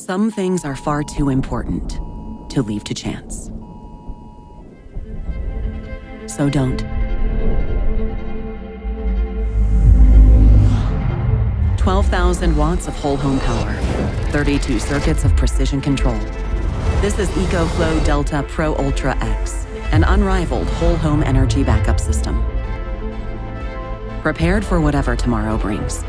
Some things are far too important to leave to chance. So don't. 12,000 watts of whole home power, 32 circuits of precision control. This is EcoFlow Delta Pro Ultra X, an unrivaled whole home energy backup system. Prepared for whatever tomorrow brings.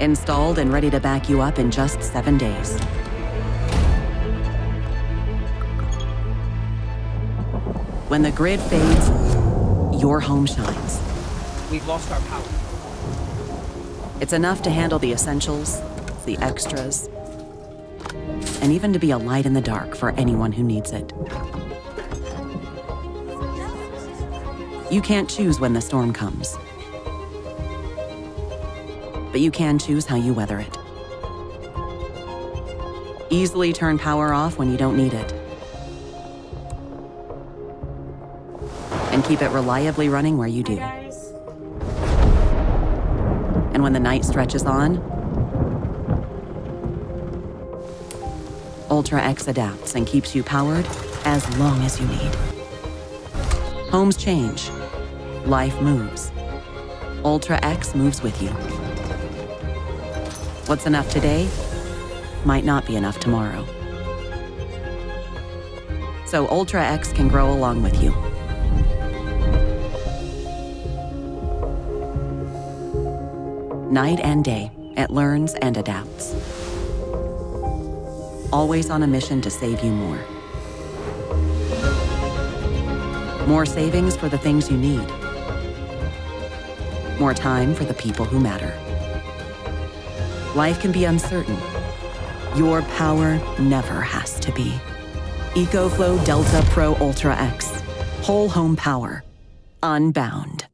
Installed and ready to back you up in just seven days. When the grid fades, your home shines. We've lost our power. It's enough to handle the essentials, the extras, and even to be a light in the dark for anyone who needs it. You can't choose when the storm comes, but you can choose how you weather it. Easily turn power off when you don't need it. And keep it reliably running where you do. And when the night stretches on, Ultra X adapts and keeps you powered as long as you need. Homes change. Life moves. Ultra X moves with you. What's enough today might not be enough tomorrow. So Ultra X can grow along with you. Night and day, it learns and adapts. Always on a mission to save you more. More savings for the things you need. More time for the people who matter. Life can be uncertain. Your power never has to be. EcoFlow Delta Pro Ultra X. Whole home power. Unbound.